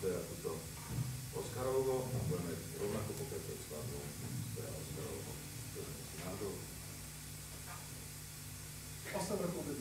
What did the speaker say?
teda jako tuto Oskarovo, a budeme rovnako pokračovať skladbou teda Oskarovo, To je asi názov. 8 rokov bez